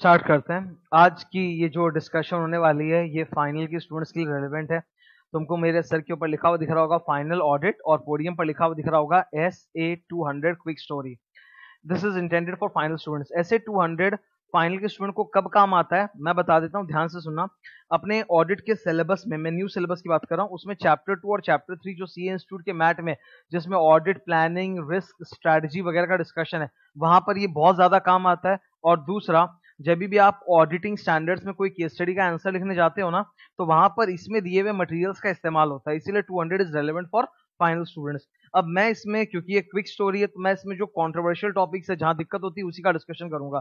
Start करते हैं। आज की ये जो डिस्कशन होने वाली है, ये फाइनल की स्टूडेंट्स के लिए रेलिवेंट है। तुमको मेरे सर के ऊपर लिखा हुआ दिख रहा होगा फाइनल ऑडिट और पोडियम पर लिखा हुआ दिख रहा होगा S A two hundred quick story this is intended for final students S A two hundred final के स्टूडेंट को कब काम आता है, मैं बता देता हूँ, ध्यान से सुनना। अपने ऑडिट के सिलेबस में, मैं न्यू सिलेबस की बात कर रहा हूँ, उसमें चैप्टर टू और चैप्टर थ्री जो सी इंस्टीट्यूट के मैट में, जिसमें ऑडिट प्लानिंग रिस्क स्ट्रेटजी वगैरह का डिस्कशन है, वहाँ पर ये बहुत ज़्यादा काम आता है। और दूसरा जब भी आप ऑडिटिंग स्टैंडर्ड्स में कोई केस स्टडी का आंसर लिखने जाते हो ना तो वहाँ पर इसमें दिए हुए मटेरियल्स का इस्तेमाल होता है। इसीलिए 200 is relevant for final students अब मैं इसमें, क्योंकि ये क्विक स्टोरी है तो मैं इसमें जो कॉन्ट्रोवर्शियल टॉपिक्स है, जहाँ दिक्कत होती है, उसी का डिस्कशन करूँगा।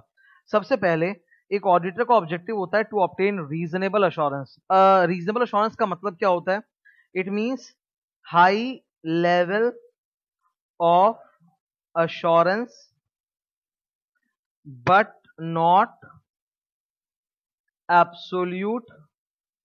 सबसे पहले, एक ऑडिटर का ऑब्जेक्टिव होता है to obtain reasonable assurance reasonable assurance का मतलब क्या होता है? It means high level of assurance but not absolute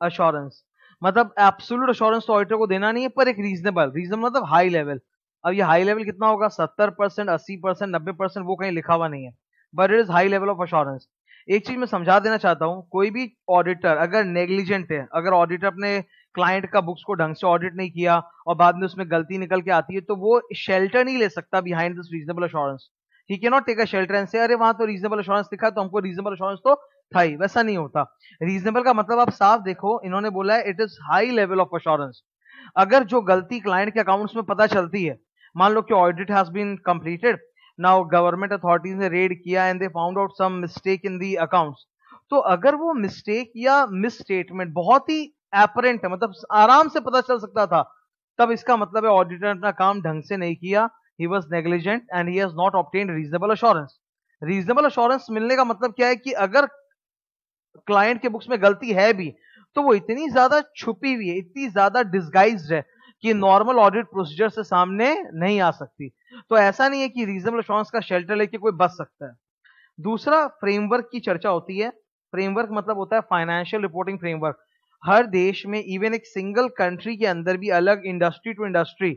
assurance मतलब एब्सोल्यूट अश्योरेंस तो ऑडिटर को देना नहीं है, पर एक रीजनेबल रीजनेबल मतलब हाई लेवल अब ये हाई लेवल कितना होगा? सत्तर परसेंट अस्सी परसेंट नब्बे परसेंट वो कहीं लिखा हुआ नहीं है. But it is high level of assurance एक चीज़ मैं समझा देना चाहता हूँ, कोई भी ऑडिटर अगर नेग्लिजेंट है, अगर ऑडिटर अपने क्लाइंट का बुक्स को ढंग से ऑडिट नहीं किया और बाद में उसमें गलती निकल के आती है तो वो शेल्टर नहीं ले सकता behind this reasonable assurance he can not take a shelter and say अरे, वहाँ तो रीजनेबल अश्योरेंस लिखा तो हमको रीजनेबल अश्योरेंस तो था ही। वैसा नहीं होता। रीजनेबल का मतलब आप साफ़ देखो, इन्होंने बोला है it is high level of assurance अगर जो गलती क्लाइंट के अकाउंट्स में पता चलती है, मान लो कि audit has been completed now government authorities ने रेड किया and they found out some mistake in the accounts तो अगर वो मिस्टेक या मिस स्टेटमेंट बहुत ही एपरेंट है मतलब आराम से पता चल सकता था, तब इसका मतलब है ऑडिटर ने अपना काम ढंग से नहीं किया he was negligent and he has not obtained reasonable assurance. Reasonable assurance मिलने का मतलब क्या है कि अगर क्लाइंट के बुक्स में गलती है भी तो वो इतनी ज़्यादा छुपी हुई है, इतनी ज़्यादा डिस्गाइज है कि नॉर्मल ऑडिट प्रोसीजर से सामने नहीं आ सकती। तो ऐसा नहीं है कि रीजनेबल अश्योरेंस का शेल्टर लेके कोई बच सकता है। दूसरा फ्रेमवर्क की चर्चा होती है। फ्रेमवर्क मतलब होता है फाइनेंशियल रिपोर्टिंग फ्रेमवर्क हर देश में इवन एक सिंगल कंट्री के अंदर भी अलग इंडस्ट्री टू इंडस्ट्री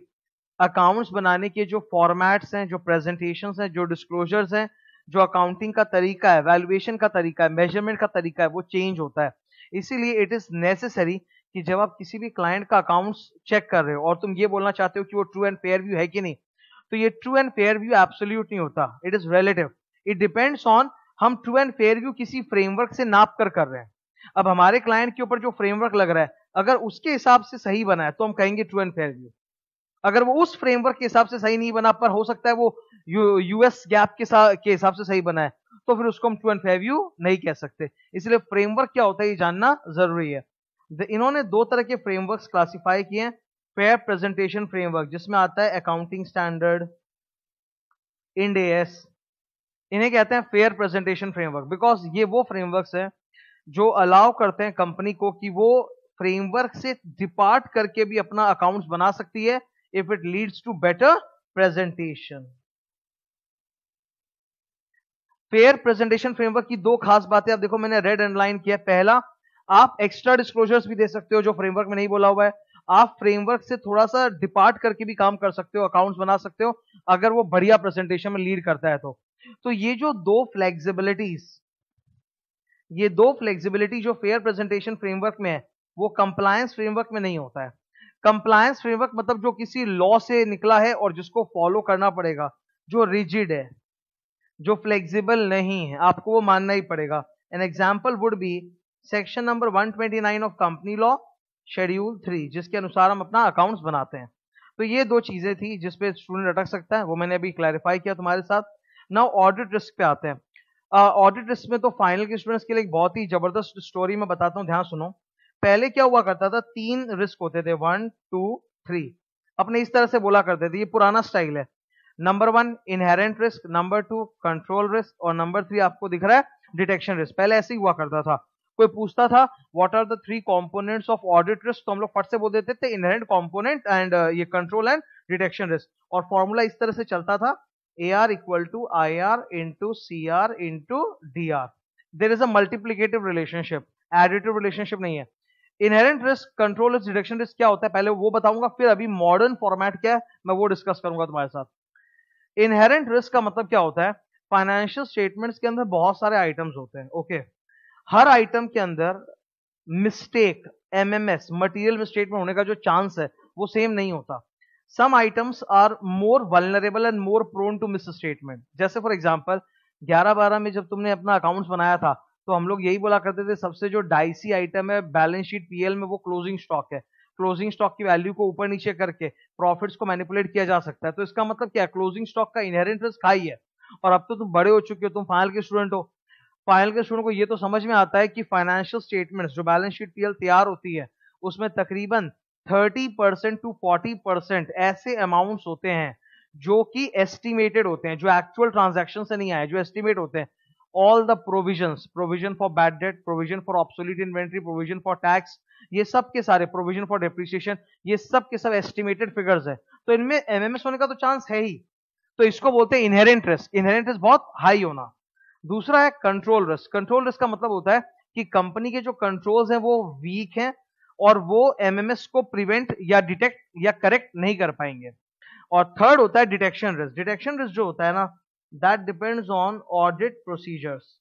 अकाउंट्स बनाने के जो फॉर्मेट्स हैं, जो प्रेजेंटेशन हैं, जो डिस्क्लोजर्स हैं, जो अकाउंटिंग का तरीका है वैल्यूएशन का तरीका है मेज़रमेंट का तरीका है, वो चेंज होता है। इसीलिए इट इज़ नेसेसरी कि जब आप किसी भी क्लाइंट का अकाउंट्स चेक कर रहे हो और तुम ये बोलना चाहते हो कि वो ट्रू एंड फेयर व्यू है कि नहीं तो ये true and fair view absolute नहीं होता it is relative it depends on हम ट्रू एंड फेयर व्यू किसी फ्रेमवर्क से नाप कर कर रहे हैं। अब हमारे क्लाइंट के ऊपर जो फ्रेमवर्क लग रहा है, अगर उसके हिसाब से सही बना है तो हम कहेंगे ट्रू एंड फेयर व्यू अगर वो उस फ्रेमवर्क के हिसाब से सही नहीं बना, पर हो सकता है वो यूएस गैप के के हिसाब से सही बना है तो फिर उसको हम टू एंड फाइव यू नहीं कह सकते। इसलिए फ्रेमवर्क क्या होता है, ये जानना ज़रूरी है। इन्होंने दो तरह के फ्रेमवर्क क्लासीफाई किए हैं फेयर प्रेजेंटेशन फ्रेमवर्क जिसमें आता है अकाउंटिंग स्टैंडर्ड इंड एस इन्हें कहते हैं फेयर प्रेजेंटेशन फ्रेमवर्क बिकॉज़ ये वो फ्रेमवर्क है जो अलाउ करते हैं कंपनी को कि वो फ्रेमवर्क से डिपार्ट करके भी अपना अकाउंट्स बना सकती है if it leads to better presentation. Fair presentation framework की दो खास बातें, आप देखो मैंने रेड एंडलाइन किया पहला, आप एक्स्ट्रा डिस्क्लोजर्स भी दे सकते हो जो फ्रेमवर्क में नहीं बोला हुआ है। आप फ्रेमवर्क से थोड़ा सा डिपार्ट करके भी काम कर सकते हो अकाउंट्स बना सकते हो, अगर वो बढ़िया प्रेजेंटेशन में लीड करता है तो। तो ये जो दो फ्लेक्सिबिलिटीज ये दो फ्लेक्सिबिलिटी जो फेयर प्रेजेंटेशन फ्रेमवर्क में है, वो कंप्लायंस फ्रेमवर्क में नहीं होता है। कंप्लायंस फ्रेमवर्क मतलब जो किसी लॉ से निकला है और जिसको फॉलो करना पड़ेगा जो रिजिड है जो फ्लेक्सिबल नहीं है आपको वो मानना ही पड़ेगा। An example would be section number 129 of company law schedule three जिसके अनुसार हम अपना अकाउंट्स बनाते हैं। तो ये दो चीज़ें थी जिसपे स्टूडेंट अटक सकता है वो मैंने अभी क्लैरिफाई किया तुम्हारे साथ। नाउ ऑडिट रिस्क पे आते हैं। ऑडिट uh, रिस्क में तो फाइनल के स्टूडेंट्स के लिए एक बहुत ही ज़बरदस्त स्टोरी में बताता हूँ ध्यान सुनो। पहले क्या हुआ करता था? तीन रिस्क होते थे. वन टू थ्री अपने इस तरह से बोला करते थे, ये पुराना स्टाइल है. Number one inherent risk number two control risk और नंबर थ्री आपको दिख रहा है डिटेक्शन रिस्क पहले ऐसे ही हुआ करता था. कोई पूछता था what are the three components of audit risk तो हम लोग फट से बोल देते थे इनहेरेंट कंपोनेंट एंड ये कंट्रोल एंड डिटेक्शन रिस्क और फॉर्मूला इस तरह से चलता था. A R equal to I R into C R into D R there is a multiplicative relationship additive relationship नहीं है. Inherent risk control risk deduction risk क्या होता है? पहले वो बताऊँगा, फिर अभी मॉडर्न फॉर्मेट क्या है, मैं वो डिस्कस करूँगा तुम्हारे साथ। इनहेरेंट रिस्क का मतलब क्या होता है? फाइनेंशियल स्टेटमेंट्स के अंदर बहुत सारे आइटम्स होते हैं ओके हर आइटम के अंदर मिस्टेक एमएमएस मटेरियल मिस्टेक में होने का जो चांस है, वो सेम नहीं होता। Some items are more vulnerable and more prone to misstatement जैसे फॉर एग्ज़ाम्पल ग्यारह बारह में जब तुमने अपना अकाउंट्स बनाया था तो हम लोग यही बोला करते थे, सबसे जो डाइसी आइटम है बैलेंस शीट पीएल में वो क्लोजिंग स्टॉक है। क्लोजिंग स्टॉक की वैल्यू को ऊपर नीचे करके प्रॉफिट्स को मैनिपुलेट किया जा सकता है। तो इसका मतलब क्या है? क्लोजिंग स्टॉक का इनहेरेंट रिस्क हाई है। और अब तो तुम बड़े हो चुके हो, तुम फाइनल के स्टूडेंट हो। फाइनल के स्टूडेंट को ये तो समझ में आता है कि फाइनेंशियल स्टेटमेंट्स जो बैलेंस शीट पीएल तैयार होती है, उसमें तकरीबन 30 परसेंट टू 40 परसेंट ऐसे अमाउंट्स होते हैं, जो कि एस्टिमेटेड होते हैं, जो एक्चुअल ट्रांजैक्शन से नहीं आए, जो एस्टिमेट होते हैं। All the provisions provision for bad debt provision for obsolete inventory provision for tax ये सब के सारे प्रोविज़न फॉर डेप्रिसिएशन ये सब के सब एस्टिमेटेड फिगर्स है। तो इनमें एमएमएस होने का तो चांस है ही। तो इसको बोलते हैं इनहेरेंट रिस्क इनहेरेंट रिस्क बहुत हाई होना। दूसरा है कंट्रोल रिस्क कंट्रोल रिस्क का मतलब होता है कि कंपनी के जो कंट्रोल्स हैं वो वीक हैं और वो एमएमएस को प्रिवेंट या डिटेक्ट या करेक्ट नहीं कर पाएँगे। और थर्ड होता है डिटेक्शन रिस्क डिटेक्शन रिस्क जो होता है ना that depends on audit procedures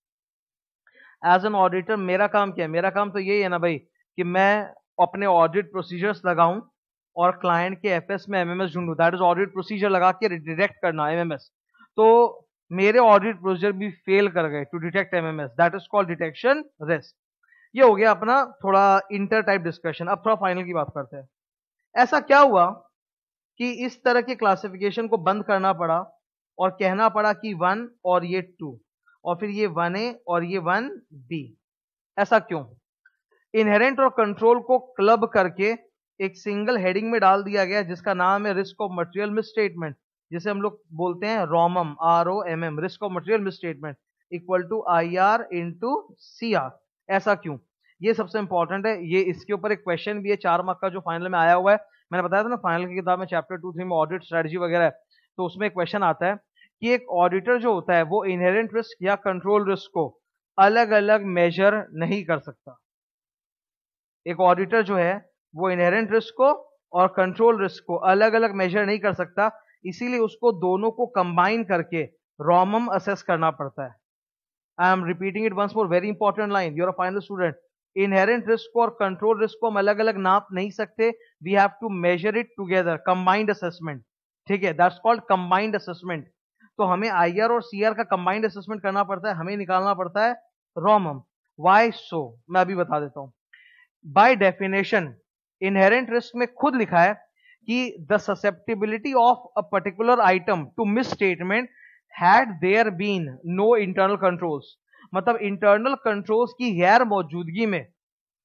as an auditor मेरा काम क्या है? मेरा काम तो यही है ना भाई, कि मैं अपने ऑडिट प्रोसीजर्स लगाऊँ और क्लाइंट के एफएस में एमएमएस ढूंढूं। दैट इज़ ऑडिट प्रोसीजर लगा के डिटेक्ट करना एमएमएस तो मेरे ऑडिट प्रोसीजर भी फेल कर गए to detect MMS that is called detection risk ये हो गया अपना थोड़ा इंटर टाइप डिस्कशन अब थोड़ा फाइनल की बात करते हैं। ऐसा क्या हुआ कि इस तरह के क्लासिफिकेशन को बंद करना पड़ा और कहना पड़ा कि वन और ये टू, और फिर ये वन ए और ये वन बी। ऐसा क्यों? इनहेरेंट और कंट्रोल को क्लब करके एक सिंगल हेडिंग में डाल दिया गया, जिसका नाम है risk of material misstatement जिसे हम लोग बोलते हैं ROMM R O M M risk of material misstatement equal to I R into C R ऐसा क्यों? ये सबसे इंपॉर्टेंट है। ये इसके ऊपर एक क्वेश्चन भी है, चार मार्क का जो फाइनल में आया हुआ है। मैंने बताया था ना फाइनल की किताब में चैप्टर टू थ्री में ऑडिट स्ट्रेटजी वगैरह तो उसमें क्वेश्चन आता है कि एक ऑडिटर जो होता है, वो इनहेरेंट रिस्क या कंट्रोल रिस्क को अलग अलग मेजर नहीं कर सकता। एक ऑडिटर जो है, वो इनहेरेंट रिस्क को और कंट्रोल रिस्क को अलग अलग मेजर नहीं कर सकता, इसीलिए उसको दोनों को कंबाइन करके रोमम असेस करना पड़ता है। I am repeating it once for very important line your final student inherent risk को और कंट्रोल रिस्क को हम अलग अलग नाप नहीं सकते we have to measure it together combined assessment ठीक है दैट्स कॉल्ड कंबाइंड असेसमेंट तो हमें आईआर और सीआर का कंबाइंड असेसमेंट करना पड़ता है, हमें निकालना पड़ता है रोमम वाई सो मैं अभी बता देता हूँ। बाय डेफिनेशन इनहेरेंट रिस्क में खुद लिखा है कि the susceptibility of a particular item to misstatement had there been no internal controls मतलब इंटरनल कंट्रोल्स की गैर मौजूदगी में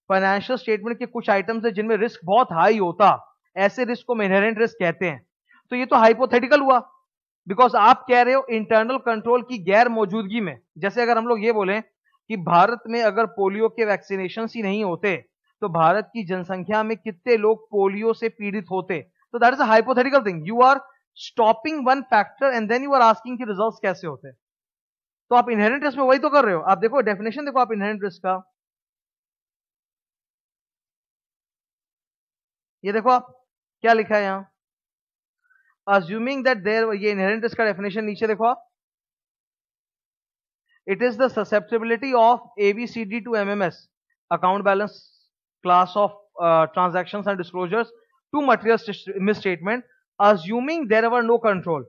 फाइनेंशियल स्टेटमेंट के कुछ आइटम्स है जिनमें रिस्क बहुत हाई होता। ऐसे रिस्क को इनहेरेंट रिस्क कहते हैं। तो ये तो हाइपोथेटिकल हुआ। बिकॉज़ आप कह रहे हो इंटरनल कंट्रोल की गैर मौजूदगी में। जैसे अगर हम लोग ये बोले कि भारत में अगर पोलियो के वैक्सीनेशन ही नहीं होते तो भारत की जनसंख्या में कितने लोग पोलियो से पीड़ित होते? तो that is a hypothetical thing you are stopping one factor and then you are asking कि रिजल्ट्स कैसे होते? तो आप इनहेरेंट रिस्क में वही तो कर रहे हो। आप देखो डेफिनेशन देखो आप इनहेरेंट रिस्क का। ये देखो आप, क्या लिखा है यहाँ? अज्यूमिंग दैट देर ये इनहेरेंट इसका डेफिनेशन नीचे देखो आप। It is the susceptibility of ABCD to M M S account balance class of transaction and disclosures to material misstatement assuming there are no control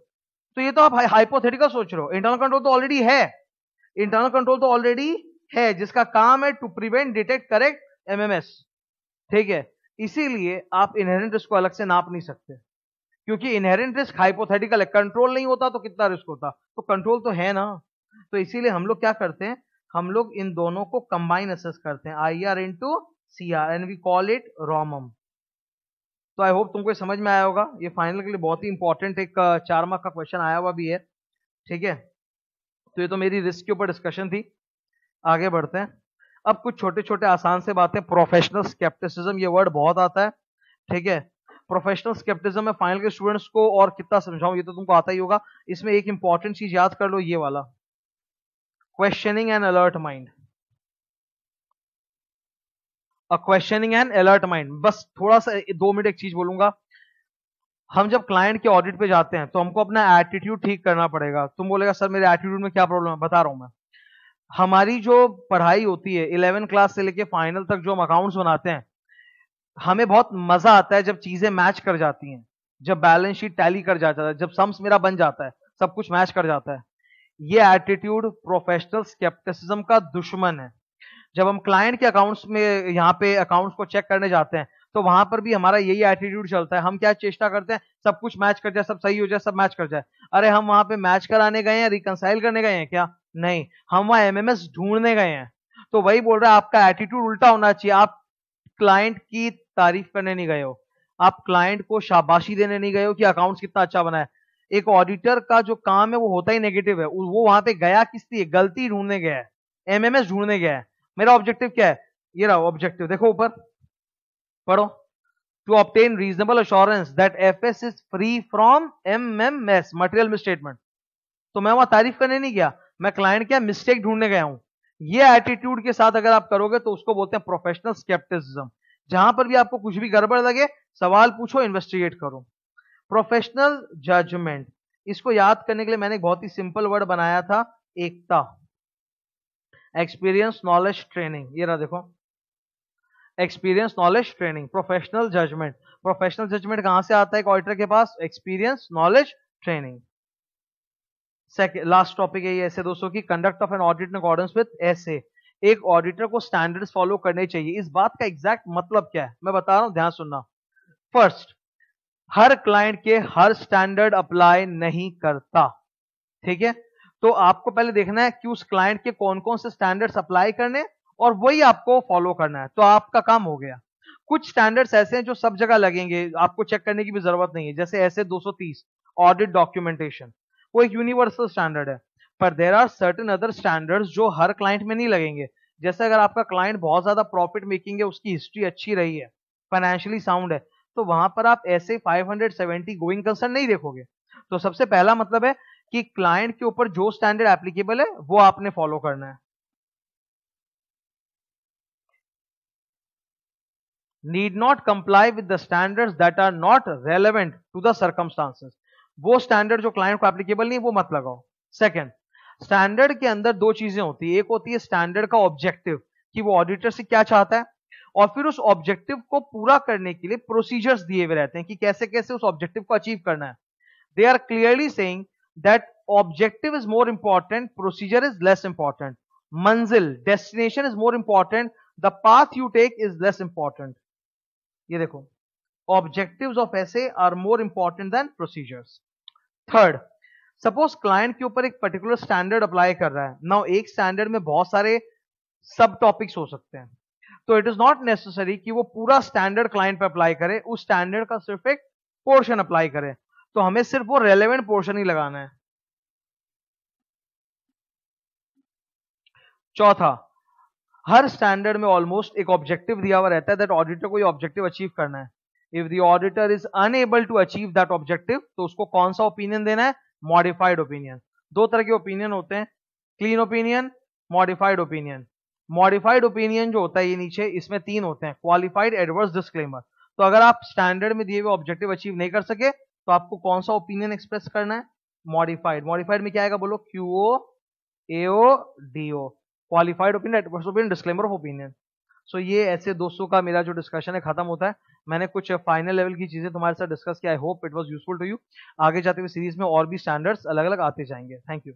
तो ये तो आप हाइपोथेटिकल सोच रहे हो। इंटरनल कंट्रोल तो ऑलरेडी है। इंटरनल कंट्रोल तो ऑलरेडी है, जिसका काम है to prevent detect correct MMS ठीक है? इसीलिए आप इनहेरेंट इसको अलग से नाप नहीं सकते। क्योंकि इनहेरेंट रिस्क हाइपोथेटिकल है कंट्रोल नहीं होता तो कितना रिस्क होता? तो कंट्रोल तो है ना। तो इसीलिए हम लोग क्या करते हैं? हम लोग इन दोनों को कंबाइन असेस करते हैं। I R into C R and we call it ROMM तो आई होप तुमको समझ में आया होगा। ये फाइनल के लिए बहुत ही इंपॉर्टेंट एक चार मार्क का क्वेश्चन आया हुआ भी है। ठीक है? तो ये तो मेरी रिस्क के ऊपर डिस्कशन थी। आगे बढ़ते हैं। अब कुछ छोटे छोटे आसान से बातें। प्रोफेशनल स्केप्टिसिज्म ये वर्ड बहुत आता है। ठीक है? प्रोफेशनल स्केप्टिज्म में फाइनल के स्टूडेंट्स को और कितना समझाऊं, ये तो तुमको आता ही होगा। इसमें एक इंपॉर्टेंट चीज़ याद कर लो, ये वाला। Questioning and alert mind a questioning and alert mind बस थोड़ा सा, दो मिनट एक चीज़ बोलूँगा। हम जब क्लाइंट के ऑडिट पे जाते हैं तो हमको अपना एटीट्यूड ठीक करना पड़ेगा। तुम बोलेगा, सर, मेरे एटीट्यूड में क्या प्रॉब्लम है? बता रहा हूँ मैं। हमारी जो पढ़ाई होती है इलेवन क्लास से लेके फाइनल तक जो हम अकाउंट्स बनाते हैं हमें बहुत मज़ा आता है जब चीज़ें मैच कर जाती हैं। जब बैलेंस शीट टैली कर जाता है, जब सम्स मेरा बन जाता है, सब कुछ मैच कर जाता है। ये एटीट्यूड प्रोफेशनल स्केप्टिसिज्म का दुश्मन है। जब हम क्लाइंट के अकाउंट्स में, यहाँ पे अकाउंट्स को चेक करने जाते हैं तो वहाँ पर भी हमारा यही एटीट्यूड चलता है। हम क्या चेष्टा करते हैं? सब कुछ मैच कर जाए, सब सही हो जाए, सब मैच कर जाए। अरे, हम वहाँ पे मैच कराने गए हैं रिकनसाइल करने गए हैं क्या? नहीं। हम वहाँ एमएमएस ढूँढने गए हैं। तो वही बोल रहा है, आपका एटीट्यूड उल्टा होना चाहिए। आप क्लाइंट की तारीफ़ करने नहीं गए हो। आप क्लाइंट को शाबाशी देने नहीं गए हो कि अकाउंट्स कितना अच्छा बना एक ऑडिटर का जो काम है, वो होता ही नेगेटिव है। वो वहाँ पे गया किस लिए? गलती ढूँढने गया है। एमएमएस ढूँढने गया है। मेरा ऑब्जेक्टिव क्या है? ये रहा ऑब्जेक्टिव देखो ऊपर। पढ़ो। To obtain reasonable assurance that FS is free from MMS material misstatement तो मैं वहाँ तारीफ़ करने नहीं गया। मैं क्लाइंट क्या? मिस्टेक ढूँढने गया हूँ। ये एटीट्यूड के साथ अगर आप करोगे तो उसको बोलते हैं प्रोफेशनल स्केप्टिसिज्म जहाँ पर भी आपको कुछ भी गड़बड़ लगे, सवाल पूछो इन्वेस्टिगेट करो। प्रोफेशनल जजमेंट इसको याद करने के लिए मैंने एक बहुत ही सिंपल वर्ड बनाया था, एकता। एक्सपीरियंस नॉलेज ट्रेनिंग ये रहा देखो। Experience knowledge training professional judgement professional judgement कहाँ से आता है? ऑडिटर के पास। Experience knowledge training last topic है ये ऐसे दोस्तों की conduct of an audit in accordance with SA एक ऑडिटर को स्टैंडर्ड्स फॉलो करने चाहिए। इस बात का एग्जैक्ट मतलब क्या है? मैं बता रहा हूँ, ध्यान सुनना। फ़र्स्ट हर क्लाइंट के हर स्टैंडर्ड अप्लाई नहीं करता। ठीक है? तो आपको पहले देखना है कि उस क्लाइंट के कौन कौन से स्टैंडर्ड्स अप्लाई करने और वही आपको फॉलो करना है। तो आपका काम हो गया। कुछ स्टैंडर्ड्स ऐसे हैं जो सब जगह लगेंगे। आपको चेक करने की भी ज़रूरत नहीं है। जैसे ऐसे 230 ऑडिट डॉक्यूमेंटेशन वो एक यूनिवर्सल स्टैंडर्ड है। पर there are certain other standards जो हर क्लाइंट में नहीं लगेंगे। जैसे अगर आपका क्लाइंट बहुत ज़्यादा प्रॉफिट मेकिंग है, उसकी हिस्ट्री अच्छी रही है फाइनेंशियली साउंड है तो वहाँ पर आप ऐसे 570 गोइंग कंसर्न नहीं देखोगे। तो सबसे पहला मतलब है कि क्लाइंट के ऊपर जो स्टैंडर्ड एप्लीकेबल है, वो आपने फॉलो करना है। Need not comply with the standards that are not relevant to the circumstances वो स्टैंडर्ड जो क्लाइंट को एप्लीकेबल नहीं वो मत लगाओ। सेकंड स्टैंडर्ड के अंदर दो चीज़ें होती है। एक होती है स्टैंडर्ड का ऑब्जेक्टिव कि वो ऑडिटर से क्या चाहता है, और फिर उस ऑब्जेक्टिव को पूरा करने के लिए प्रोसीजर्स दिए हुए रहते हैं कि कैसे कैसे उस ऑब्जेक्टिव को अचीव करना है। They are clearly saying that objective is more important procedure is less important मंजिल destination is more important the path you take is less important ये देखो objectives of SA are more important than procedures third suppose client के ऊपर एक particular standard apply कर रहा है। Now एक स्टैंडर्ड में बहुत सारे सब टॉपिक्स हो सकते हैं। तो इट इज़ नॉट नेसेसरी कि वो पूरा स्टैंडर्ड क्लाइंट पे अप्लाई करे, उस स्टैंडर्ड का सिर्फ़ एक पोर्शन अप्लाई करे। तो हमें सिर्फ़ वो रेलेवेंट पोर्शन ही लगाना है। चौथा, हर स्टैंडर्ड में ऑलमोस्ट एक ऑब्जेक्टिव दिया हुआ रहता है दैट ऑडिटर को ऑब्जेक्टिव अचीव करना है। If the auditor is unable to achieve that objective तो उसको कौन सा ओपिनियन देना है? मॉडिफाइड ओपिनियन दो तरह के ओपिनियन होते हैं. Clean opinion modified opinion modified opinion जो होता है ये नीचे, इसमें तीन होते हैं. क्वालिफाइड एडवर्स डिस्क्लेमर तो अगर आप स्टैंडर्ड में दिए हुए ऑब्जेक्टिव अचीव नहीं कर सके तो आपको कौन सा ओपिनियन एक्सप्रेस करना है? मॉडिफाइड मॉडिफाइड में क्या आएगा बोलो? Q O A O D O qualified opinion adverse opinion disclaimer of opinion so ये ऐसे दोस्तों का मेरा जो डिस्कशन है, खत्म होता है. मैंने कुछ फाइनल लेवल की चीज़ें तुम्हारे साथ डिस्कस किया I hope it was useful to you आगे जाते हुए सीरीज़ में और भी स्टैंडर्ड्स अलग अलग आते जाएँगे. Thank you